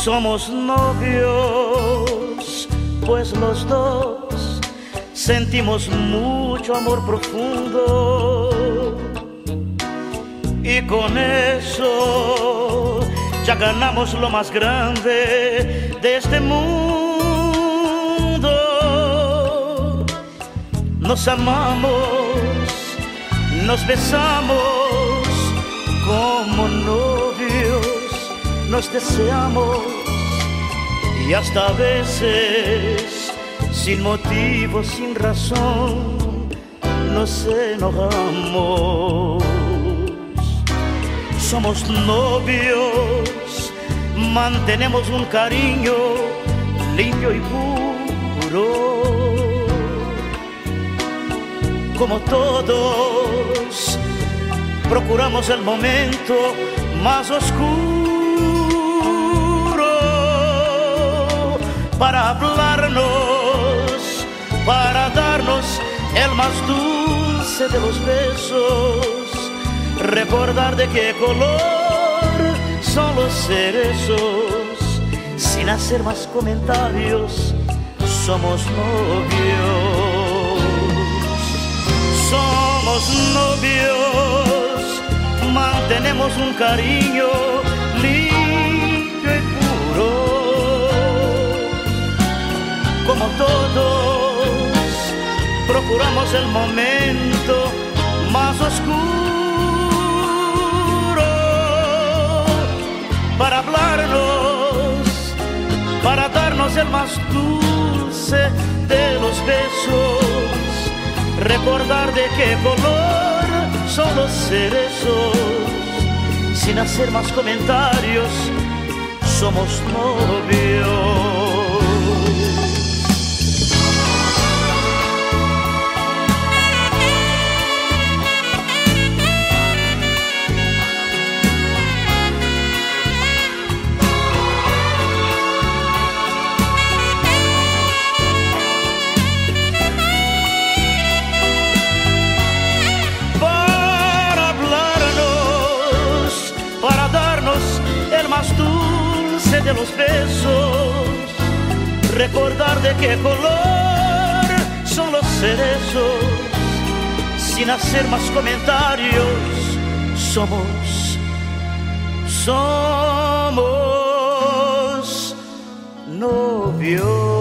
somos novios, pues los dos sentimos mucho amor profundo. Y con eso ya ganamos lo más grande de este mundo. Nos amamos, nos besamos como novios, nos deseamos y hasta a veces sin motivo, sin razón, nos enojamos. Somos novios, mantenemos un cariño limpio y puro. Como todos, procuramos el momento más oscuro para hablarnos, para darnos el más dulce de los besos, recordar de qué color son los cerezos, sin hacer más comentarios, somos novios, somos novios, mantenemos un cariño procuramos el momento más oscuro para hablarnos, para darnos el más dulce de los besos, recordar de qué color son los cerezos, sin hacer más comentarios, somos novios. De los besos, recordar de qué color son los cerezos, sin hacer más comentarios, somos, somos novios.